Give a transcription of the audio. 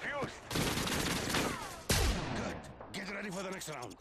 defused. Good. Get ready for the next round.